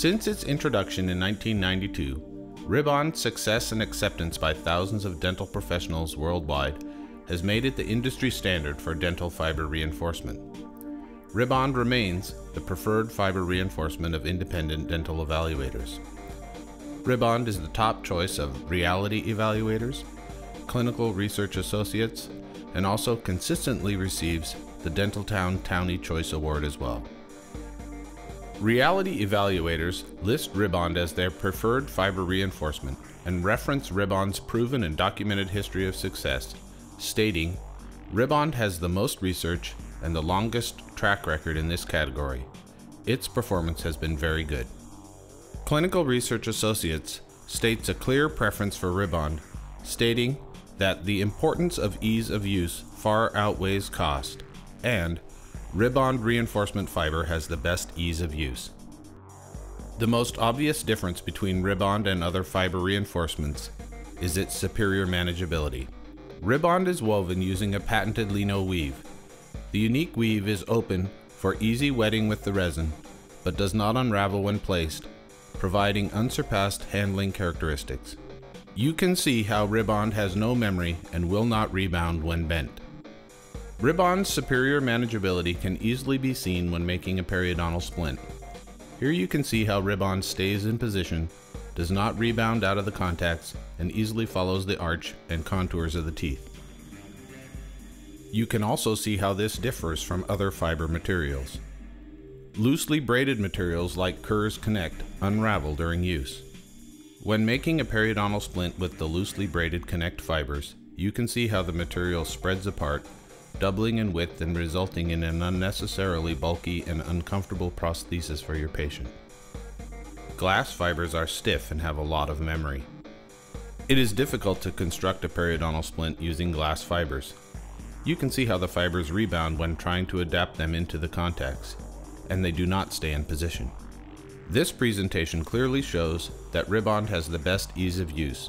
Since its introduction in 1992, Ribbond's success and acceptance by thousands of dental professionals worldwide has made it the industry standard for dental fiber reinforcement. Ribbond remains the preferred fiber reinforcement of independent dental evaluators. Ribbond is the top choice of reality evaluators, clinical research associates, and also consistently receives the Dentaltown Townie Choice Award as well. Reality evaluators list Ribbond as their preferred fiber reinforcement and reference Ribbond's proven and documented history of success, stating, Ribbond has the most research and the longest track record in this category. Its performance has been very good. Clinical Research Associates states a clear preference for Ribbond, stating that the importance of ease of use far outweighs cost, and Ribbond reinforcement fiber has the best ease of use. The most obvious difference between Ribbond and other fiber reinforcements is its superior manageability. Ribbond is woven using a patented leno weave. The unique weave is open for easy wetting with the resin, but does not unravel when placed, providing unsurpassed handling characteristics. You can see how Ribbond has no memory and will not rebound when bent. Ribbond's superior manageability can easily be seen when making a periodontal splint. Here you can see how Ribbond stays in position, does not rebound out of the contacts, and easily follows the arch and contours of the teeth. You can also see how this differs from other fiber materials. Loosely braided materials like Kerr's Connect unravel during use. When making a periodontal splint with the loosely braided Connect fibers, you can see how the material spreads apart doubling in width and resulting in an unnecessarily bulky and uncomfortable prosthesis for your patient. Glass fibers are stiff and have a lot of memory. It is difficult to construct a periodontal splint using glass fibers. You can see how the fibers rebound when trying to adapt them into the contacts, and they do not stay in position. This presentation clearly shows that Ribbond has the best ease of use,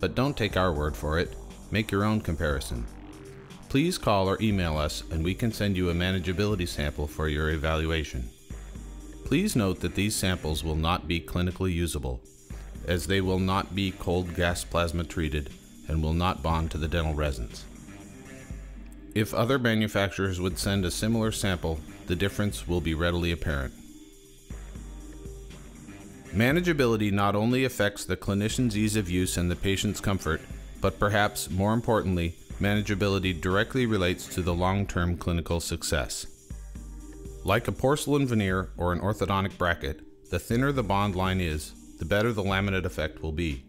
but don't take our word for it, make your own comparison. Please call or email us and we can send you a manageability sample for your evaluation. Please note that these samples will not be clinically usable, as they will not be cold gas plasma treated and will not bond to the dental resins. If other manufacturers would send a similar sample, the difference will be readily apparent. Manageability not only affects the clinician's ease of use and the patient's comfort, but perhaps more importantly, manageability directly relates to the long-term clinical success. Like a porcelain veneer or an orthodontic bracket, the thinner the bond line is, the better the laminate effect will be.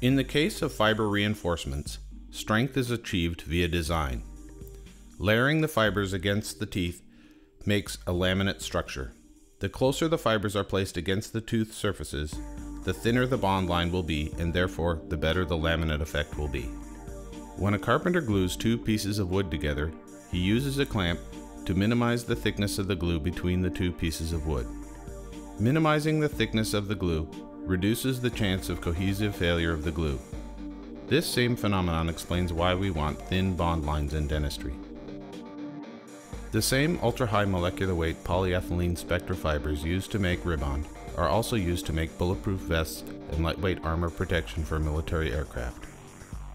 In the case of fiber reinforcements, strength is achieved via design. Layering the fibers against the teeth makes a laminate structure. The closer the fibers are placed against the tooth surfaces, the thinner the bond line will be and therefore the better the laminate effect will be. When a carpenter glues two pieces of wood together, he uses a clamp to minimize the thickness of the glue between the two pieces of wood. Minimizing the thickness of the glue reduces the chance of cohesive failure of the glue. This same phenomenon explains why we want thin bond lines in dentistry. The same ultra-high molecular weight polyethylene spectra fibers used to make Ribbond are also used to make bulletproof vests and lightweight armor protection for military aircraft.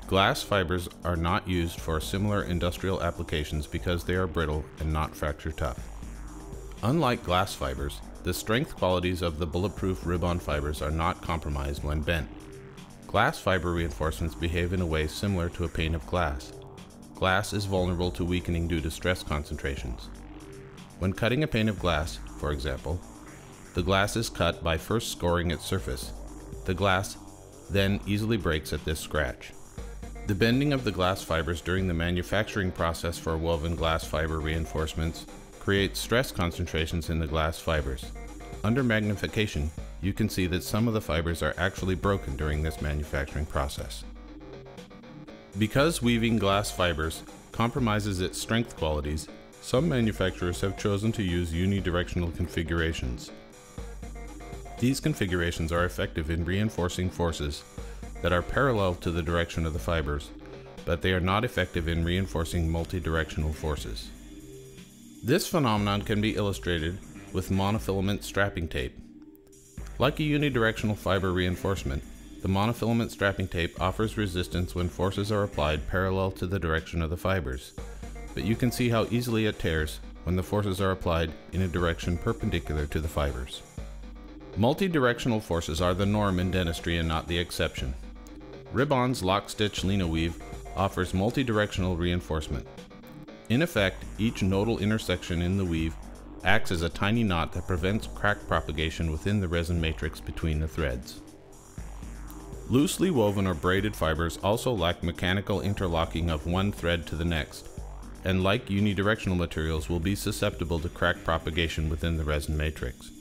Glass fibers are not used for similar industrial applications because they are brittle and not fracture tough. Unlike glass fibers, the strength qualities of the bulletproof Ribbond fibers are not compromised when bent. Glass fiber reinforcements behave in a way similar to a pane of glass. Glass is vulnerable to weakening due to stress concentrations. When cutting a pane of glass, for example, the glass is cut by first scoring its surface. The glass then easily breaks at this scratch. The bending of the glass fibers during the manufacturing process for woven glass fiber reinforcements creates stress concentrations in the glass fibers. Under magnification, you can see that some of the fibers are actually broken during this manufacturing process. Because weaving glass fibers compromises its strength qualities, some manufacturers have chosen to use unidirectional configurations. These configurations are effective in reinforcing forces that are parallel to the direction of the fibers, but they are not effective in reinforcing multidirectional forces. This phenomenon can be illustrated with monofilament strapping tape. Like a unidirectional fiber reinforcement, the monofilament strapping tape offers resistance when forces are applied parallel to the direction of the fibers, but you can see how easily it tears when the forces are applied in a direction perpendicular to the fibers. Multi-directional forces are the norm in dentistry and not the exception. Ribbond's lock stitch weave offers multi-directional reinforcement. In effect, each nodal intersection in the weave acts as a tiny knot that prevents crack propagation within the resin matrix between the threads. Loosely woven or braided fibers also lack mechanical interlocking of one thread to the next, and like unidirectional materials will be susceptible to crack propagation within the resin matrix.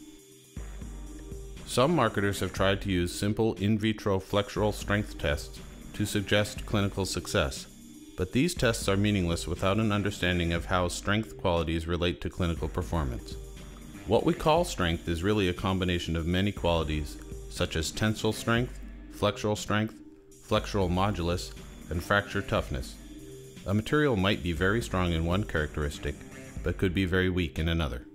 Some marketers have tried to use simple in vitro flexural strength tests to suggest clinical success, but these tests are meaningless without an understanding of how strength qualities relate to clinical performance. What we call strength is really a combination of many qualities, such as tensile strength, flexural strength, flexural modulus, and fracture toughness. A material might be very strong in one characteristic, but could be very weak in another.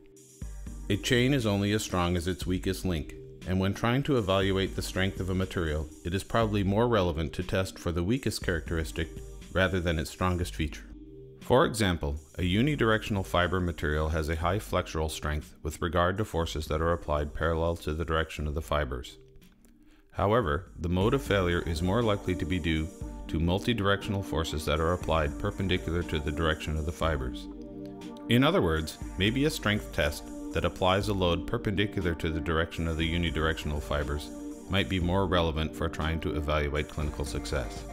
A chain is only as strong as its weakest link, and when trying to evaluate the strength of a material, it is probably more relevant to test for the weakest characteristic rather than its strongest feature. For example, a unidirectional fiber material has a high flexural strength with regard to forces that are applied parallel to the direction of the fibers. However, the mode of failure is more likely to be due to multidirectional forces that are applied perpendicular to the direction of the fibers. In other words, maybe a strength test that applies a load perpendicular to the direction of the unidirectional fibers might be more relevant for trying to evaluate clinical success.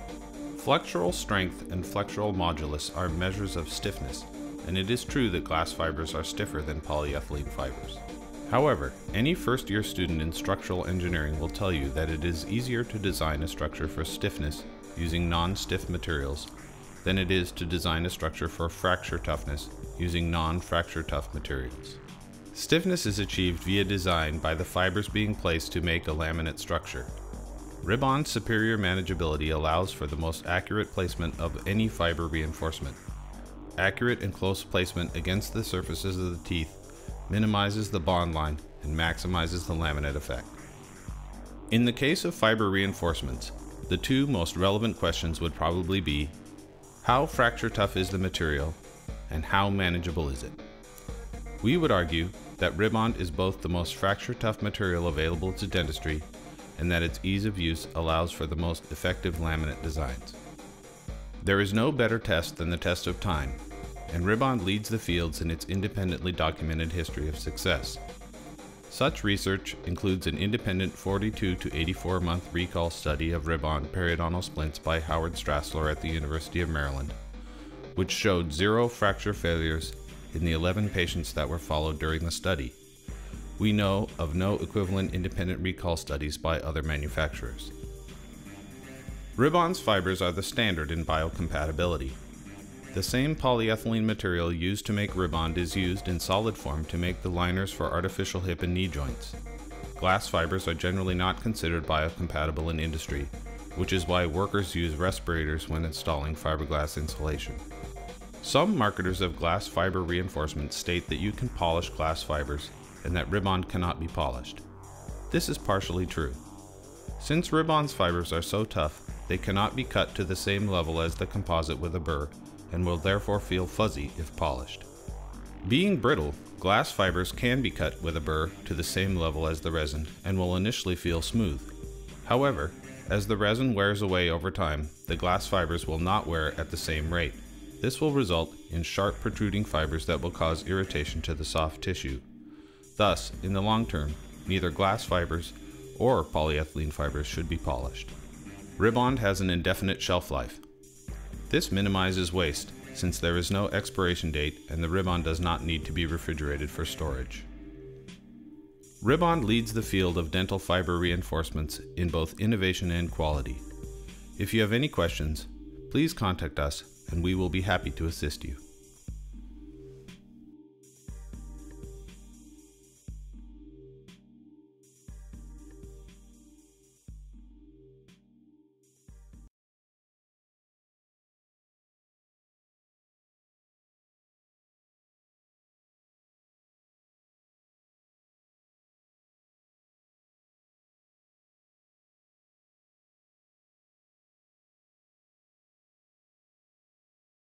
Flexural strength and flexural modulus are measures of stiffness, and it is true that glass fibers are stiffer than polyethylene fibers. However, any first year student in structural engineering will tell you that it is easier to design a structure for stiffness using non-stiff materials than it is to design a structure for fracture toughness using non-fracture tough materials. Stiffness is achieved via design by the fibers being placed to make a laminate structure. Ribbond's superior manageability allows for the most accurate placement of any fiber reinforcement. Accurate and close placement against the surfaces of the teeth minimizes the bond line and maximizes the laminate effect. In the case of fiber reinforcements, the two most relevant questions would probably be how fracture tough is the material and how manageable is it? We would argue that Ribbond is both the most fracture tough material available to dentistry and that its ease of use allows for the most effective laminate designs. There is no better test than the test of time, and Ribbond leads the fields in its independently documented history of success. Such research includes an independent 42 to 84 month recall study of Ribbond periodontal splints by Howard Strassler at the University of Maryland, which showed zero fracture failures in the 11 patients that were followed during the study. We know of no equivalent independent recall studies by other manufacturers. Ribbond's fibers are the standard in biocompatibility. The same polyethylene material used to make Ribbond is used in solid form to make the liners for artificial hip and knee joints. Glass fibers are generally not considered biocompatible in industry, which is why workers use respirators when installing fiberglass insulation. Some marketers of glass fiber reinforcement state that you can polish glass fibers and that Ribbond cannot be polished. This is partially true. Since Ribbond's fibers are so tough, they cannot be cut to the same level as the composite with a burr and will therefore feel fuzzy if polished. Being brittle, glass fibers can be cut with a burr to the same level as the resin and will initially feel smooth. However, as the resin wears away over time, the glass fibers will not wear at the same rate. This will result in sharp protruding fibers that will cause irritation to the soft tissue. Thus, in the long term, neither glass fibers or polyethylene fibers should be polished. Ribbond has an indefinite shelf life, this minimizes waste, since there is no expiration date and the Ribbond does not need to be refrigerated for storage. Ribbond leads the field of dental fiber reinforcements in both innovation and quality. If you have any questions, please contact us and we will be happy to assist you.